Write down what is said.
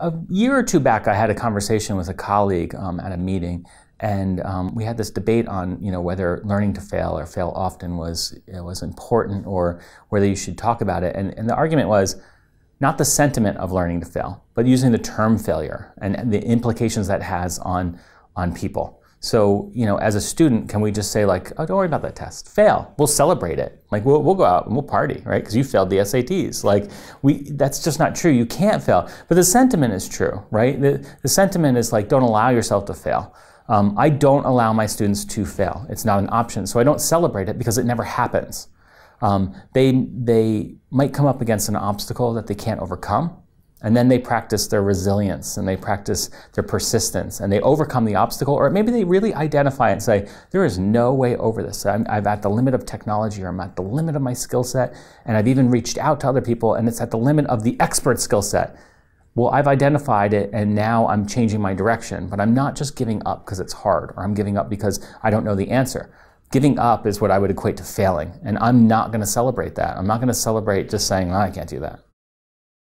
a year or two back, I had a conversation with a colleague um, at a meeting, and um, we had this debate on you know whether learning to fail or fail often was was important or whether you should talk about it. And, and the argument was not the sentiment of learning to fail, but using the term failure and the implications that has on on people. So, you know, as a student, can we just say like, oh, don't worry about that test. Fail. We'll celebrate it. Like we'll, we'll go out and we'll party, right? Because you failed the SATs. Like we, that's just not true. You can't fail. But the sentiment is true, right? The, the sentiment is like, don't allow yourself to fail. Um, I don't allow my students to fail. It's not an option. So I don't celebrate it because it never happens. Um, they, they might come up against an obstacle that they can't overcome. And then they practice their resilience and they practice their persistence and they overcome the obstacle, or maybe they really identify it and say, There is no way over this. I'm, I'm at the limit of technology, or I'm at the limit of my skill set, and I've even reached out to other people, and it's at the limit of the expert skill set. Well, I've identified it, and now I'm changing my direction, but I'm not just giving up because it's hard, or I'm giving up because I don't know the answer. Giving up is what I would equate to failing, and I'm not going to celebrate that. I'm not going to celebrate just saying, oh, I can't do that.